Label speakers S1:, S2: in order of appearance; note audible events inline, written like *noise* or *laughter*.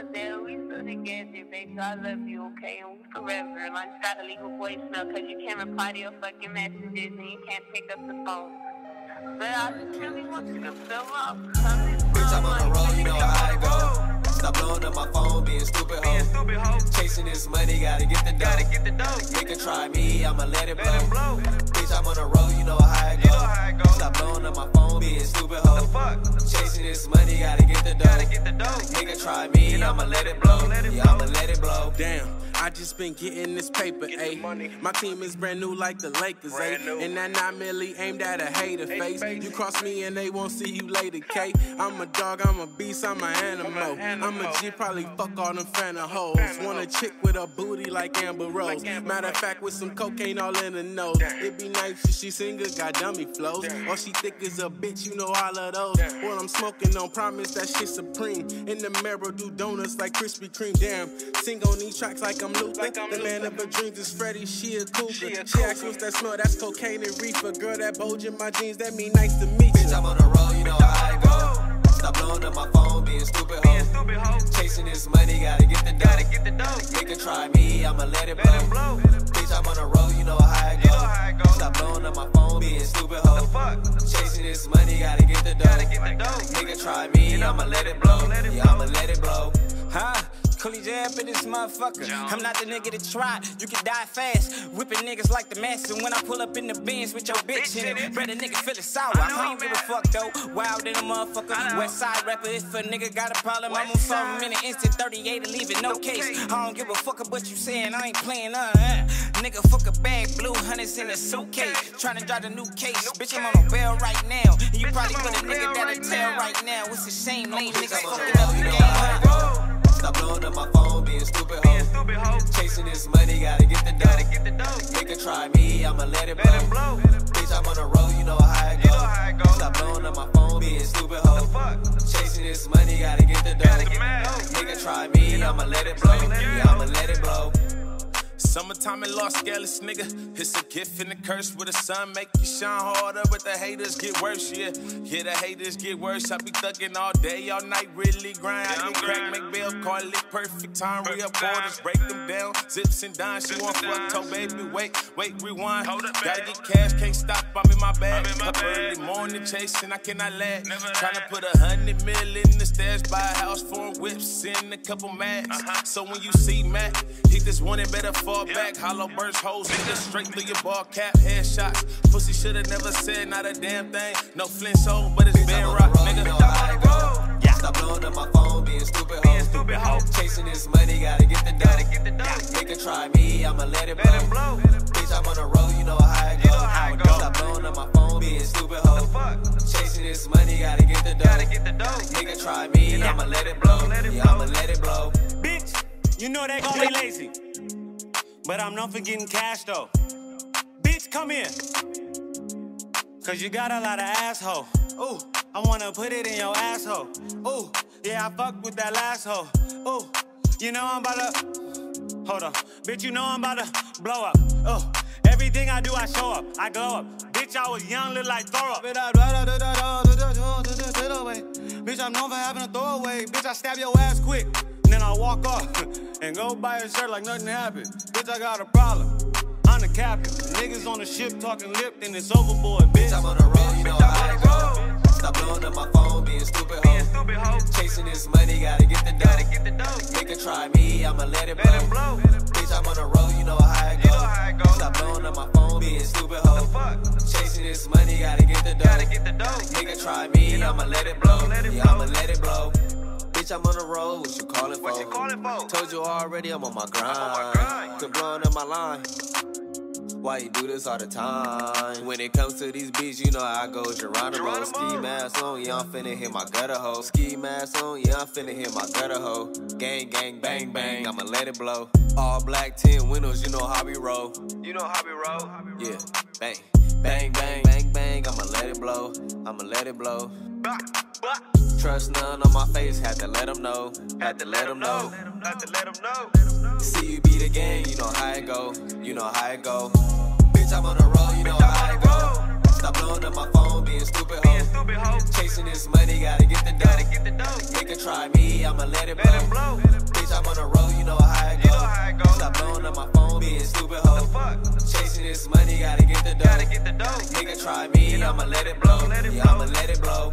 S1: us there. We still together, baby. I love you, okay? And we forever. And I just gotta leave a voicemail because you can't reply to your fucking messages and you can't pick up the phone. But I just really want you to fill up.
S2: Bitch, I'm on the road, you know how I go. Stop blowing up my phone, being stupid hoe. Chasing this money, gotta get the dough. Gotta get the dough. Nigga try me, I'ma let it blow. Bitch, I'm on the road, you know how I go. Stop blowing up my phone, being stupid hoe. Chasing this money, gotta get the dough. Nigga try me, and I'ma let it blow. Yeah, I'ma let it blow.
S3: Damn. I just been getting this paper, ayy. My team is brand new like the Lakers, ayy. And that not merely aimed at a hater face. You cross me and they won't see you later, K. I'm a dog, I'm a beast, I'm an animal. I'm a G, probably fuck all them fan of hoes. Want a chick with a booty like Amber Rose. Matter of fact, with some cocaine all in the nose. It be nice if she single, got dummy flows. Or she thick as a bitch, you know all of those. What I'm smoking on, promise that shit supreme. In the mirror, do donuts like Krispy Kreme. Damn, sing on these tracks like I'm Luther. the man of her dreams is Freddie, she a cougar. She, asks what's that smell, that's cocaine and reefer. Girl, that bulge in my jeans, that mean nice to meet you.
S2: Bitch, I'm on the road, you know how I go. Stop blowing up my phone, being stupid hoe. Chasing this money, gotta get the dough. Gotta get the dough. Nigga try me, I'ma let it blow. Bitch, I'm on the road, you know how I go. Stop blowing up my phone, being stupid hoe. Chasing this money, gotta get the dough. Gotta get the dough. Nigga try me, I'ma let it blow. Yeah, I'ma let it blow.
S4: Huh? Cooly jab in this motherfucker. I'm not the nigga to try. You can die fast. Whipping niggas like the master. When I pull up in the Benz with your bitch in it, better nigga feel it sour. I don't give a fuck though. Wild in a motherfucker. West side rapper. If a nigga got a problem, I'm on solve him in an instant. 38 to leave it no case. I don't give a fuck about you saying. I ain't playing uh, uh. Nigga fuck a bag, blue hundreds in a suitcase. Tryna drive the new case. Bitch, I'm on a bail right now. And You probably put a nigga that'll tell right now. It's a shame, lame niggas fucking up the game.
S2: Stop blowing up my phone, being stupid hoe. Chasing this money, gotta get the dough. Get the dough. Nigga try me, I'ma let it blow. Bitch, I'm on the road, you know how I go. Stop blowing up my phone, being stupid hoe. Chasing this money, gotta get the dough. Nigga try me, I'ma let it blow. Yeah, I'ma let it blow.
S3: Summertime in Los Angeles, nigga. It's a gift and a curse with the sun make you shine harder, but the haters get worse, yeah. Yeah, the haters get worse. I be thugging all day, all night, really grind. I get crack, make bail, call it perfect time. Real quarters, break them down, zips and dimes. She want fuck, toe, baby, wait, wait, rewind. Gotta get cash, can't stop, I'm in my bag. Up early morning chasing, I cannot lag. Tryna put a hundred mil in the stairs, buy a house, four whips, and a couple mats. So when you see Mac, hit this one, it better fall back. Hollow burst holes, nigga, straight through your ball cap, headshots. Pussy shoulda never said not a damn thing. No flint hole, but it's been rock, nigga.
S2: Yeah. Stop blowing up my phone, being stupid hoe. Stupid hoe. Chasing this money, gotta get the dough. Get the dough. Nigga try me, I'ma let it blow. Let it blow. Bitch, I'm on the road, you know how I go. You know how go. Stop blowing up my phone, being stupid hoe. Chasing this money, gotta get the dough. Gotta get the dough. Nigga try me, yeah. I'ma let it blow. Let it yeah, blow.
S4: You know they gon' be lazy. But I'm known for getting cash though. Bitch, come here. Cause you got a lot of asshole. Ooh, I wanna put it in your asshole. Ooh, yeah, I fucked with that last hoe. Ooh, you know I'm about to. Hold up. Bitch, you know I'm about to blow up. Oh, everything I do, I show up. I glow up. Bitch, I was young, look like throw up. Bitch, I'm known for having a throwaway. Bitch, I stab your ass quick. And then I walk off *laughs* and go buy a shirt like nothing happened. Bitch, I got a problem. I'm the captain. Niggas on the ship talking lip, then it's overboard, bitch.
S2: I'm on the road, you know how I go. Stop blowing up my phone, being stupid hoe. Chasing this money, gotta get the dough. Get the dough. Nigga try me, I'ma let it blow. Let it blow. Bitch, I'm on the road, you know how I go. You know go. Stop blowing up my phone, being stupid hoe. Chasing this money, gotta get the dough. Get the dough. Nigga try me, I'ma let it blow. Let it yeah, I'ma let it blow. Bitch, I'm on the road. What you calling for?
S4: What you calling for?
S2: Told you already, I'm on my grind. I'm on my grind. Quit blowing up my line. Why you do this all the time? When it comes to these beats, you know how I go. Geronimo, Geronimo. ski mask on, yeah, I'm finna hit my gutter hole. Ski mask on, yeah, I'm finna hit my gutter hole. Gang, gang, bang, bang, I'ma let it blow. All black, 10 windows, you know how we roll.
S4: You know how we roll?
S2: Yeah, bang, bang, bang, bang, bang, I'ma let it blow. I'ma let it blow. Trust none on my face, had to let them know. Had to let them know.
S4: Had to let them know.
S2: See you be the game, you know how it go. You know how it go. Bitch, I'm on the road, you know how it go. Stop blowing up my phone, being stupid hoe. Chasing this money, gotta get the dough. Her try me, I'ma let it blow. Bitch, I'm on the road, you know how it go. Stop blowing up my phone, being stupid hoe. Chasing this money, gotta get the dough. Nigga try me, I'ma let it blow. Yeah, I'ma let it blow.